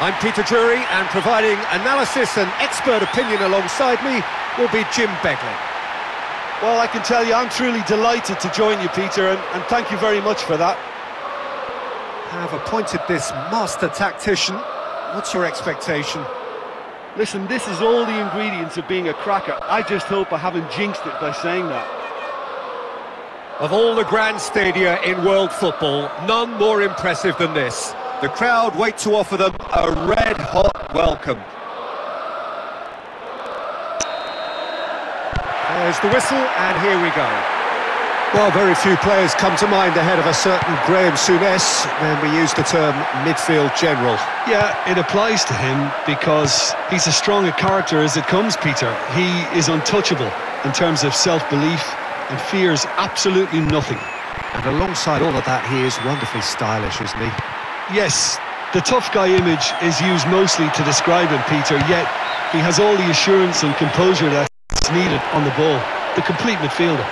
I'm Peter Drury, and providing analysis and expert opinion alongside me will be Jim Beglin. Well, I can tell you I'm truly delighted to join you, Peter, and, and thank you very much for that. Have appointed this master tactician. What's your expectation? Listen, this is all the ingredients of being a cracker. I just hope I haven't jinxed it by saying that. Of all the grand stadia in world football, none more impressive than this. The crowd wait to offer them a red-hot welcome. There's the whistle, and here we go. Well, very few players come to mind ahead of a certain Graham Souness when we use the term midfield general. Yeah, it applies to him because he's as strong a character as it comes, Peter. He is untouchable in terms of self-belief and fears absolutely nothing. And alongside all of that, he is wonderfully stylish, isn't he? Yes, the tough guy image is used mostly to describe him, Peter, yet he has all the assurance and composure that's needed on the ball. The complete midfielder.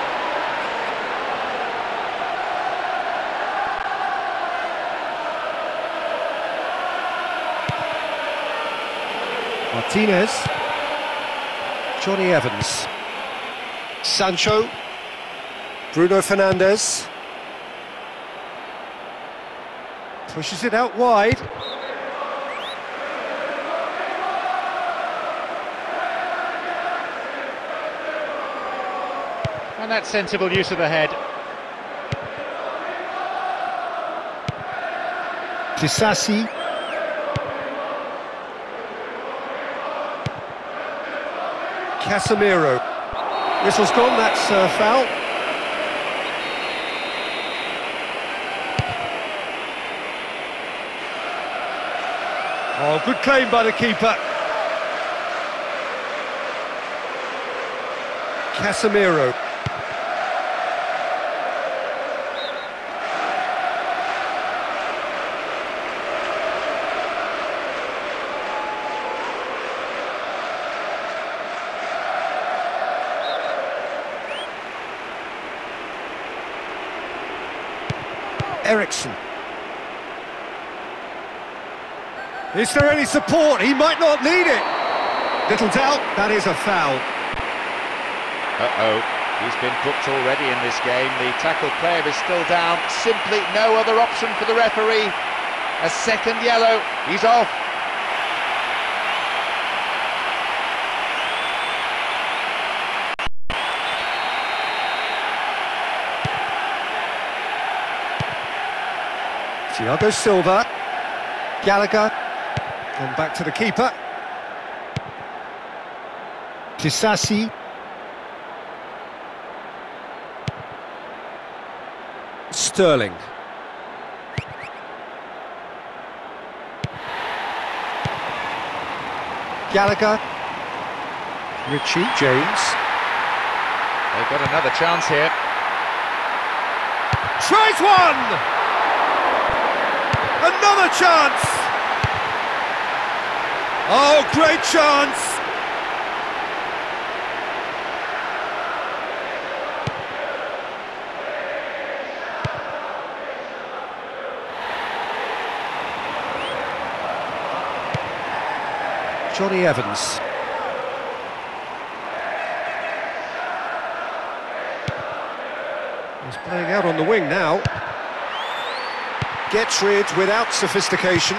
Martinez. Jonny Evans. Sancho. Bruno Fernandes. Pushes it out wide. And that's sensible use of the head. Disasi. Casemiro. Whistle's gone, that's uh, foul. Oh, good claim by the keeper. Casemiro. Eriksen. Is there any support? He might not need it. Little doubt, that is a foul. Uh-oh, he's been booked already in this game. The tackle player is still down. Simply no other option for the referee. A second yellow, he's off. Thiago Silva. Gallagher. Gone back to the keeper. Disasi. Sterling. Gallagher. Richie James. They've got another chance here. Tries one! Another chance! Oh, great chance! Jonny Evans. He's playing out on the wing now. Gets rid without sophistication.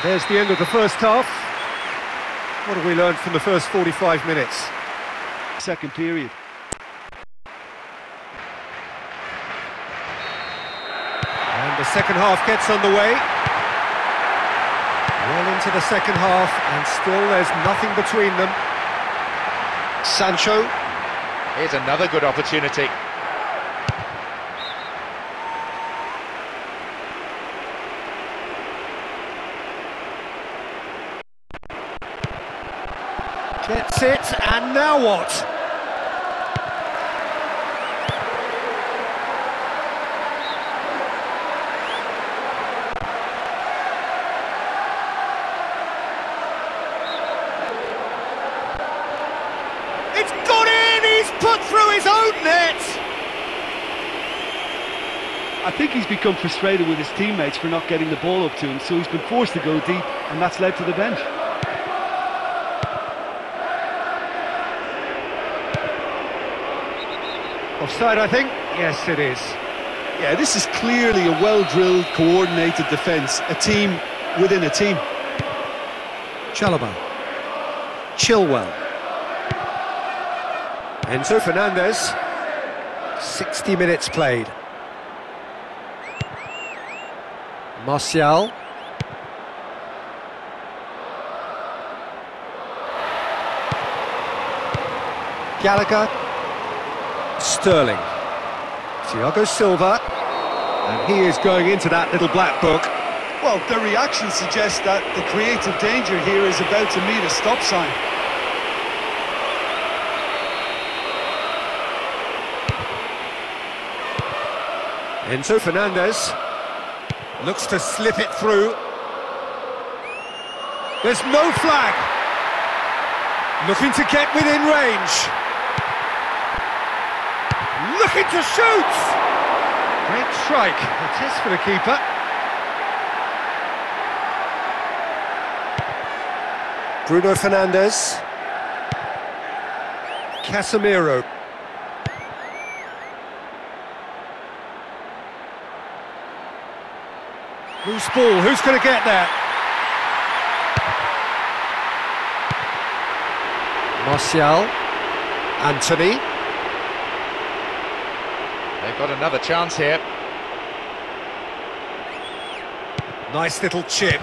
And there's the end of the first half. What have we learned from the first 45 minutes? Second period. And the second half gets underway. Well into the second half, and still there's nothing between them. Sancho. Here's another good opportunity. Gets it, and now what? It's gone in! He's put through his own net! I think he's become frustrated with his teammates for not getting the ball up to him, so he's been forced to go deep, and that's led to the bench. Offside, I think? Yes, it is. Yeah, this is clearly a well-drilled, coordinated defence, a team within a team. Chalobah. Chilwell. Enzo Fernandez. 60 minutes played. Martial. Gallagher. Sterling. Thiago Silva. And he is going into that little black book. Well, the reaction suggests that the creative danger here is about to meet a stop sign. Enzo Fernandez looks to slip it through. There's no flag. Looking to get within range. Looking to shoot. Great strike. A test for the keeper. Bruno Fernandes. Casemiro. Loose ball, who's going to get that? Martial, Antony. They've got another chance here. Nice little chip.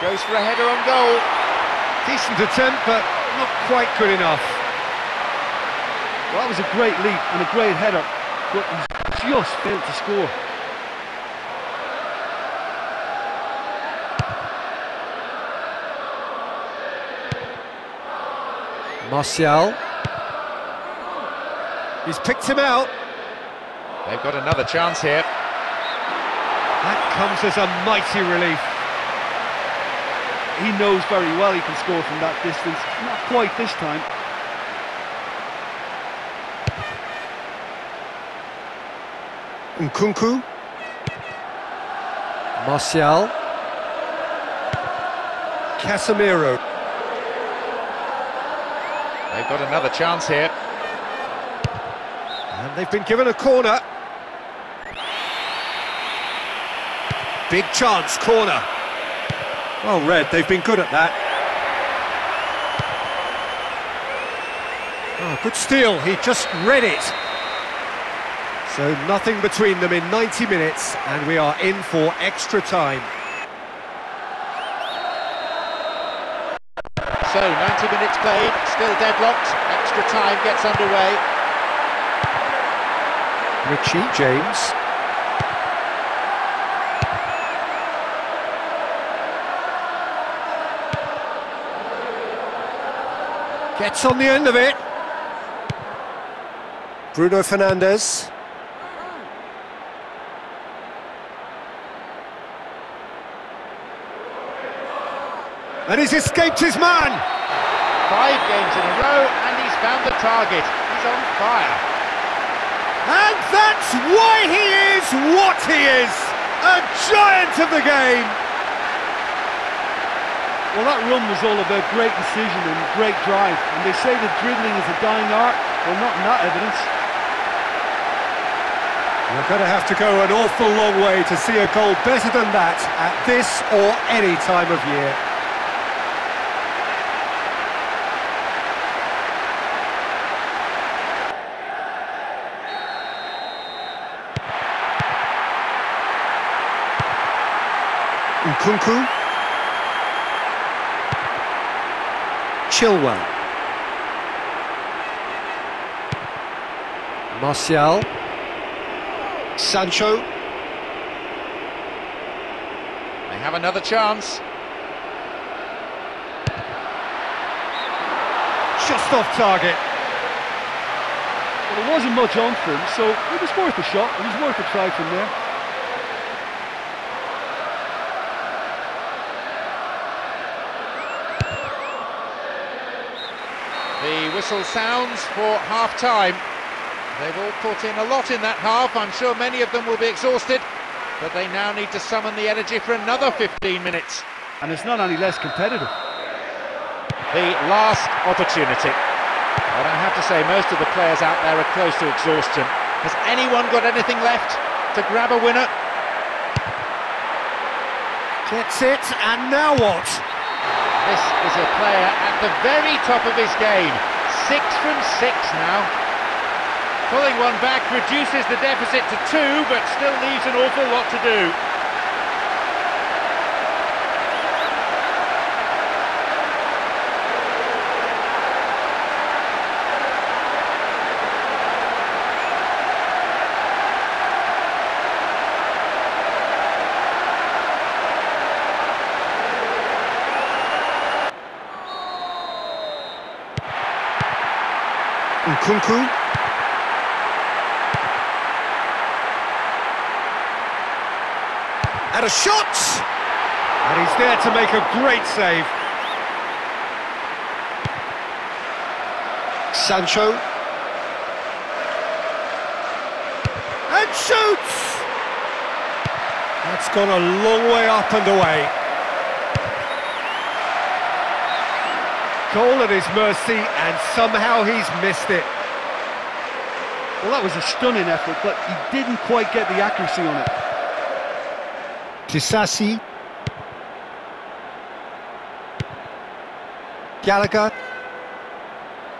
Goes for a header on goal. Decent attempt, but not quite good enough. Well, that was a great leap and a great header, but just failed to score. Martial. He's picked him out. They've got another chance here. That comes as a mighty relief. He knows very well he can score from that distance. Not quite this time. Nkunku. Martial. Casemiro. They've got another chance here. And they've been given a corner. Big chance, corner. Well read, they've been good at that. Oh, good steal, he just read it. So nothing between them in 90 minutes, and we are in for extra time. So 90 minutes played, still deadlocked. Extra time gets underway. Richie James. Gets on the end of it. Bruno Fernandes. And he's escaped his man. Five games in a row, and he's found the target. He's on fire. And that's why he is what he is! A giant of the game! Well, that run was all about great decision and great drive. And they say that dribbling is a dying art. Well, not in that evidence. You're going to have to go an awful long way to see a goal better than that at this or any time of year. Nkunku. Chilwell. Martial. Sancho. They have another chance. Just off target. Well, there wasn't much on for him, so it was worth a shot. It was worth a try from there. The whistle sounds for half-time. They've all put in a lot in that half. I'm sure many of them will be exhausted, but they now need to summon the energy for another 15 minutes. And it's not any less competitive. The last opportunity. But I have to say, most of the players out there are close to exhaustion. Has anyone got anything left to grab a winner? Gets it, and now what? This is a player at the very top of his game. Six from six now. Pulling one back reduces the deficit to two, but still leaves an awful lot to do. Nkunku. And a shot! And he's there to make a great save. Sancho. And shoots! That's gone a long way up and away. Goal at his mercy, and somehow he's missed it. Well, that was a stunning effort, but he didn't quite get the accuracy on it. Disasi. Gallagher.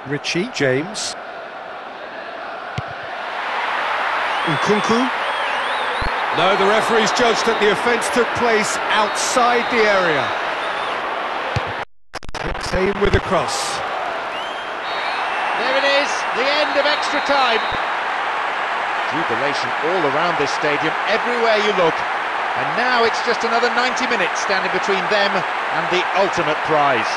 Richie. James. Nkunku. No, the referee's judged that the offence took place outside the area. Same with the cross. There it is, the end of extra time. Jubilation all around this stadium, everywhere you look. And now it's just another 90 minutes standing between them and the ultimate prize.